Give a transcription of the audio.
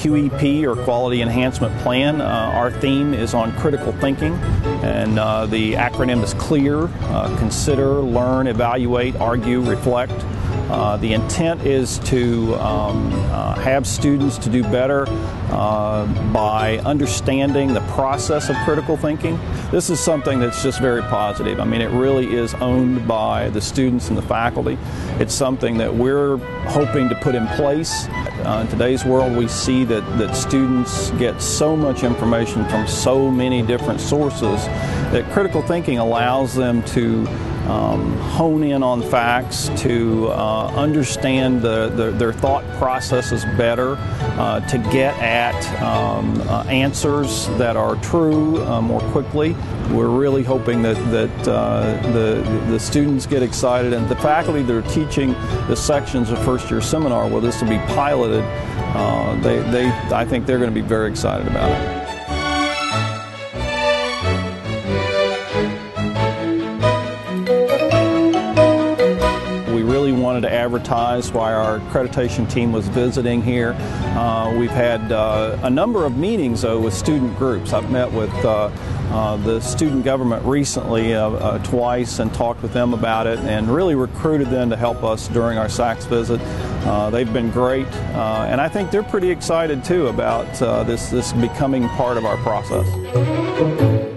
QEP or Quality Enhancement Plan. Uh, our theme is on critical thinking, and uh, the acronym is CLEAR uh, Consider, Learn, Evaluate, Argue, Reflect. Uh, the intent is to um, uh, have students to do better by understanding the process of critical thinking. This is something that's just very positive. I mean, it really is owned by the students and the faculty. It's something that we're hoping to put in place. Uh, in today's world, we see that, that students get so much information from so many different sources that critical thinking allows them to um, hone in on facts, to uh, understand the, the, their thought processes better, uh, to get at um, uh, answers that are true uh, more quickly. We're really hoping that, that uh, the, the students get excited and the faculty that are teaching the sections of first year seminar where this will be piloted, uh, they, they, I think they're going to be very excited about it. Wanted to advertise why our accreditation team was visiting here. Uh, we've had uh, a number of meetings though with student groups. I've met with uh, uh the student government recently uh, twice and talked with them about it and really recruited them to help us during our SACS visit. they've been great and I think they're pretty excited too about this, this becoming part of our process.